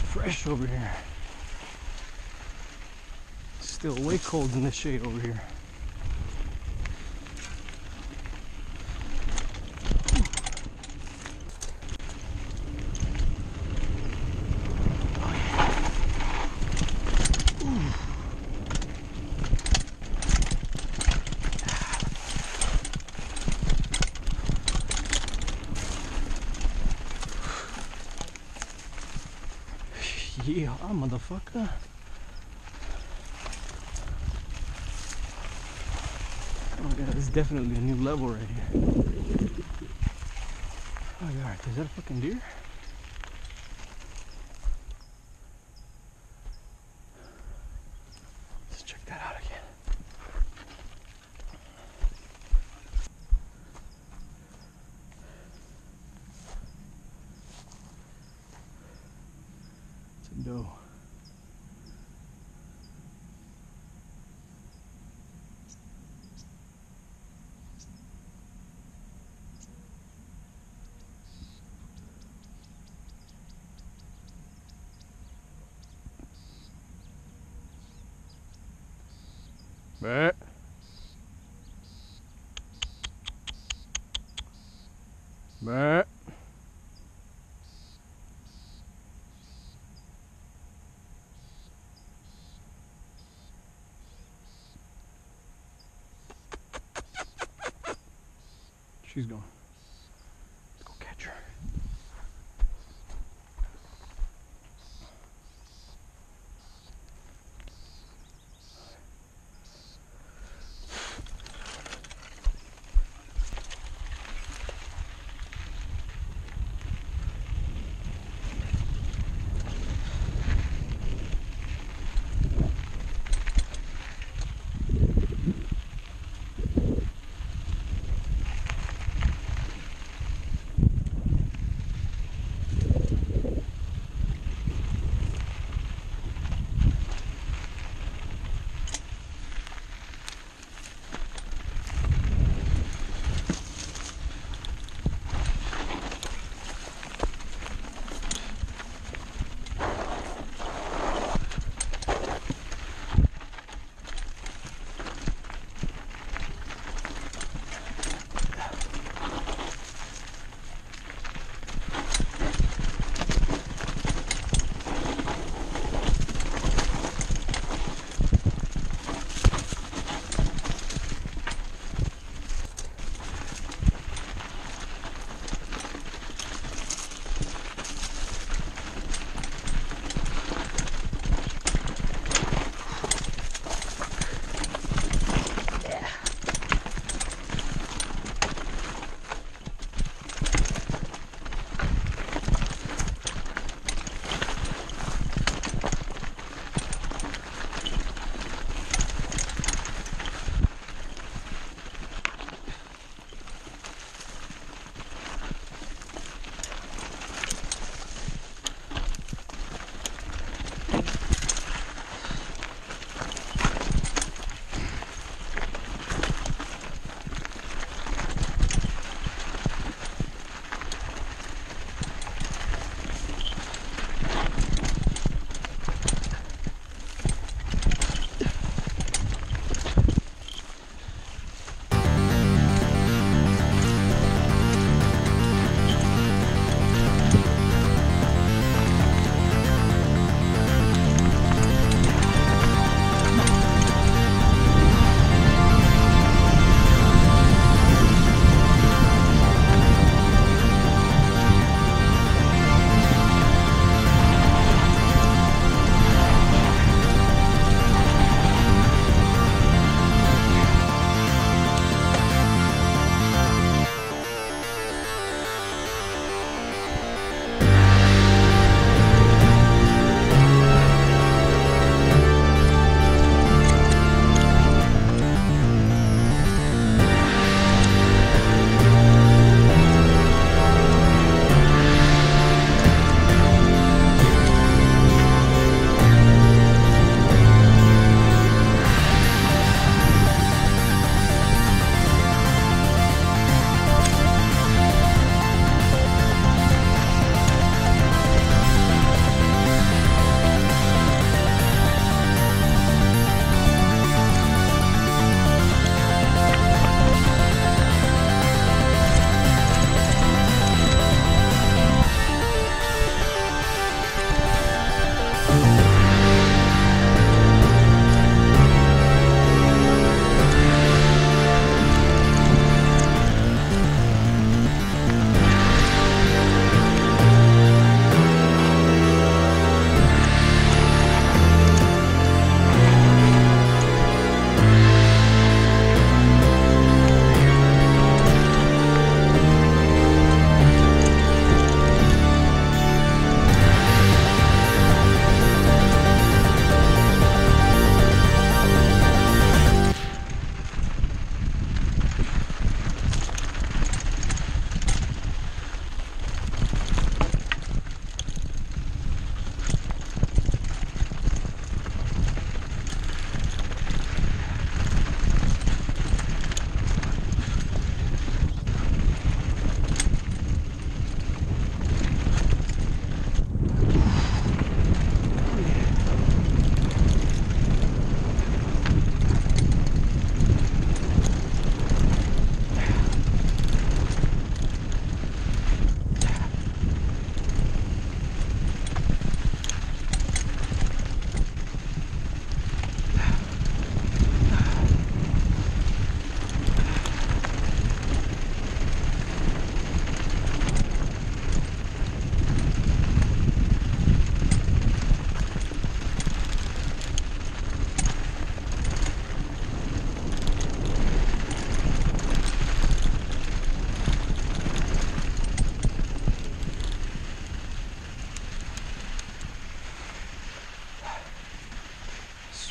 fresh over here. Still way cold in the shade over here. Yeah, motherfucker. Oh my god, this is definitely a new level right here. Oh my god, is that a fucking deer? window. Bé. Bé. She's gone.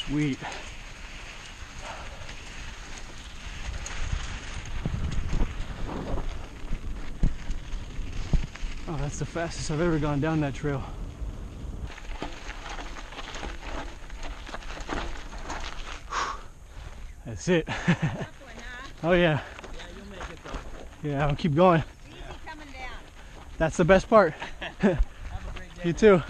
Sweet. Oh, that's the fastest I've ever gone down that trail. That's it. Tough one, huh? oh yeah. Yeah, you'll make it though. Yeah, I'll keep going. Easy coming down. That's the best part. Have a great day. You too.